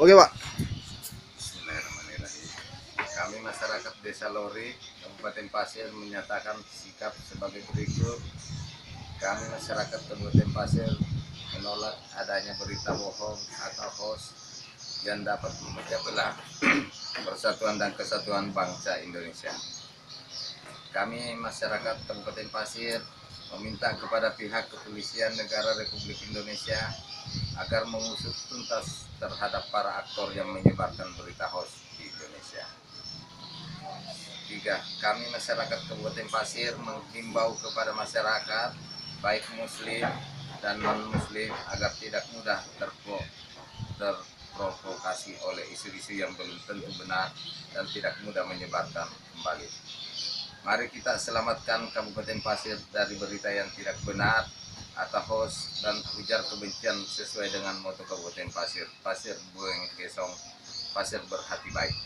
Oke Pak. Kami masyarakat Desa Lori, Kabupaten Pasir menyatakan sikap sebagai berikut. Kami masyarakat Kabupaten Pasir menolak adanya berita bohong atau hoax yang dapat memecah belah persatuan dan kesatuan bangsa Indonesia. Kami masyarakat Kabupaten Pasir meminta kepada pihak kepolisian negara Republik Indonesia agar mengusut tuntas terhadap para aktor yang menyebarkan berita hoax di Indonesia. Tiga, kami masyarakat Kabupaten Pasir menghimbau kepada masyarakat baik muslim dan non muslim agar tidak mudah terpro- terprovokasi oleh isu-isu yang belum tentu benar dan tidak mudah menyebarkan kembali. Mari kita selamatkan Kabupaten Pasir dari berita yang tidak benar atau hoax dan ujar kebencian sesuai dengan moto Kabupaten Pasir. Pasir bueng kesong, pasir berhati baik.